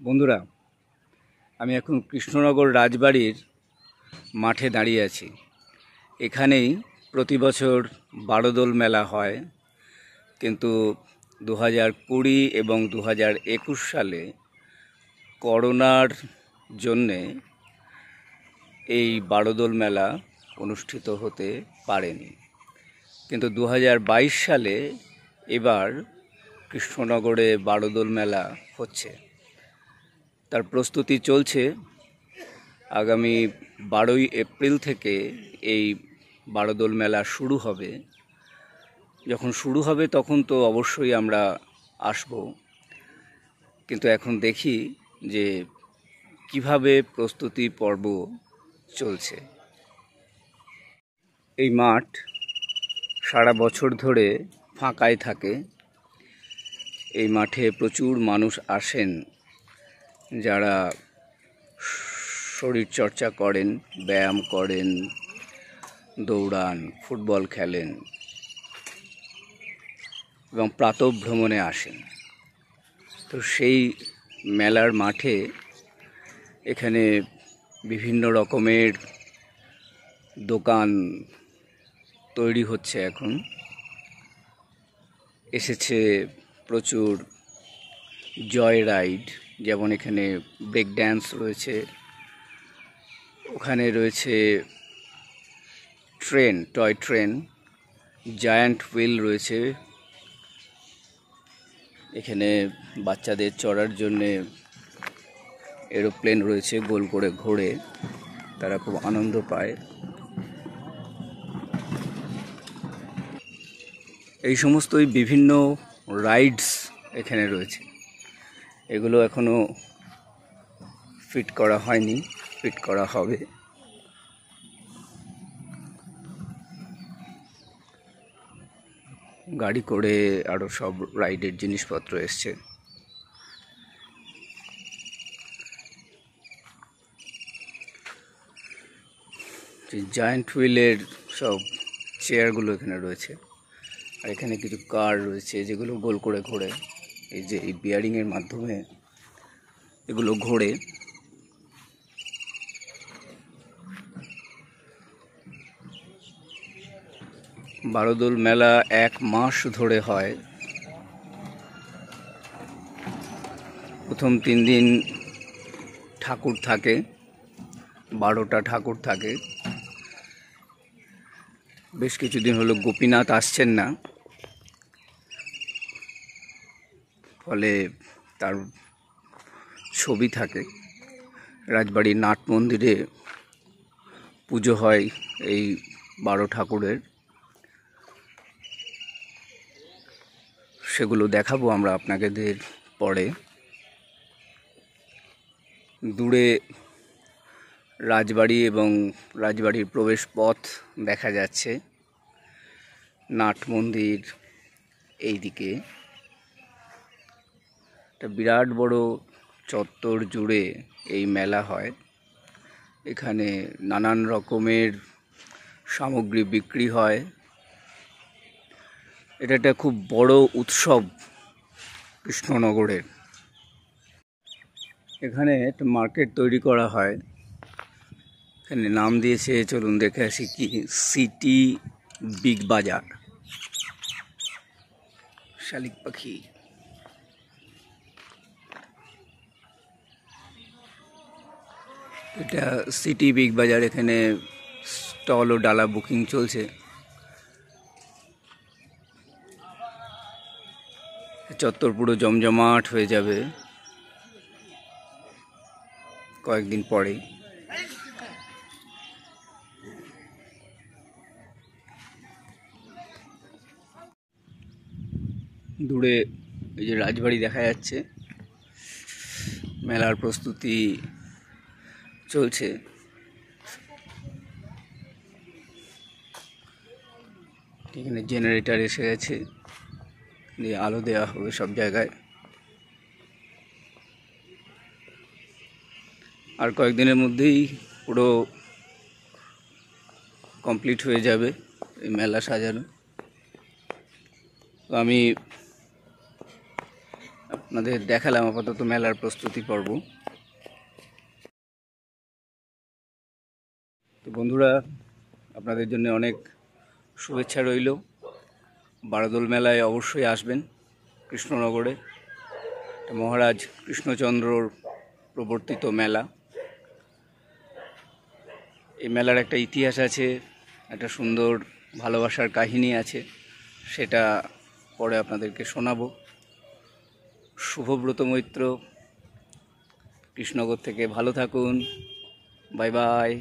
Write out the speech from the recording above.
বন্ধুরা, আমি এখন কৃষ্ণনগর রাজবাড়ির মাঠে দাঁড়িয়ে আছি। এখানেই প্রতি বছর বারোদোল মেলা হয়, কিন্তু দু হাজার কুড়ি এবং দু হাজার একুশ সালে করোনার জন্যে এই বারোদোল মেলা অনুষ্ঠিত হতে পারেনি। কিন্তু দু হাজার বাইশ সালে এবার কৃষ্ণনগরে বারোদোল মেলা হচ্ছে। তার প্রস্তুতি চলছে। আগামী বারোই এপ্রিল থেকে এই বারোদোল মেলা শুরু হবে। যখন শুরু হবে তখন তো অবশ্যই আমরা আসব। কিন্তু এখন দেখি যে কীভাবে প্রস্তুতি পর্ব চলছে। এই মাঠ সারা বছর ধরে ফাঁকাই থাকে। এই মাঠে প্রচুর মানুষ আসেন। যারা শরীর চর্চা করেন, ব্যায়াম করেন, দৌড়ান, ফুটবল খেলেন এবং প্রাতভ্রমণে আসেন। তো সেই মেলার মাঠে এখানে বিভিন্ন রকমের দোকান তৈরি হচ্ছে এখন। এসেছে প্রচুর জয় রাইড যেমন এখানে ব্রেক ড্যান্স রয়েছে, ওখানে রয়েছে train toy train giant wheel রয়েছে। এখানে বাচ্চাদের চড়ার জন্যে এরোপ্লেন রয়েছে গোল করে ঘোরে, তারা খুব আনন্দ পায়। এই সমস্তই বিভিন্ন রাইডস এখানে রয়েছে। এগুলো এখনও ফিট করা হয়নি ফিট করা হবে। গাড়ি করে আরও সব রাইডের জিনিসপত্র এসছে। জায়ান্ট হুইলের সব চেয়ারগুলো এখানে রয়েছে। আর এখানে কিছু কার রয়েছে, যেগুলো গোল করে ঘোরে। এই যে এই বিয়ারিংয়ের মাধ্যমে এগুলো ঘোরে, বারোদোল মেলা এক মাস ধরে হয়। প্রথম তিন দিন ঠাকুর থাকে, বারোটা ঠাকুর থাকে। বেশ কিছুদিন হলো গোপীনাথ আসছেন না। ফলে তার ছবি থাকে। রাজবাড়ির নাট মন্দিরে পুজো হয় এই বারো ঠাকুরের। সেগুলো দেখাবো আমরা আপনাদের পরে। দূরে রাজবাড়ি এবং রাজবাড়ির প্রবেশ পথ দেখা যাচ্ছে। নাট মন্দির এই দিকে একটা বিরাট বড় চত্বর জুড়ে এই মেলা হয়। এখানে নানান রকমের সামগ্রী বিক্রি হয়। এটা একটা খুব বড় উৎসব কৃষ্ণনগরের। এখানে একটা মার্কেট তৈরি করা হয়। এখানে নাম দিয়েছে, চলুন দেখে আসি কি, সিটি বিগ বাজার। শালিক পাখি। এটা সিটি বিগ বাজার এখানে স্টল ও ডালা বুকিং চলছে। চত্বর পুরো জমজমাট হয়ে যাবে কয়েকদিন পরেই। দূরে এই যে রাজবাড়ি দেখা যাচ্ছে। মেলার প্রস্তুতি চলছে। এখানে জেনারেটার এসে গেছে। দিয়ে আলো দেওয়া হবে সব জায়গায়। আর কয়েকদিনের মধ্যেই পুরো কমপ্লিট হয়ে যাবে এই মেলা সাজানো। তো আমি আপনাদের দেখালাম আপাতত মেলার প্রস্তুতি পর্ব। তো বন্ধুরা, আপনাদের জন্য অনেক শুভেচ্ছা রইল। বারাদোল মেলায় অবশ্যই আসবেন কৃষ্ণনগরে। মহারাজ কৃষ্ণচন্দ্রর প্রবর্তিত মেলা। এই মেলার একটা ইতিহাস আছে, একটা সুন্দর ভালোবাসার কাহিনী আছে, সেটা পরে আপনাদেরকে শোনাবো। শুভব্রত মৈত্র, কৃষ্ণনগর থেকে ভালো থাকুন। Bye bye.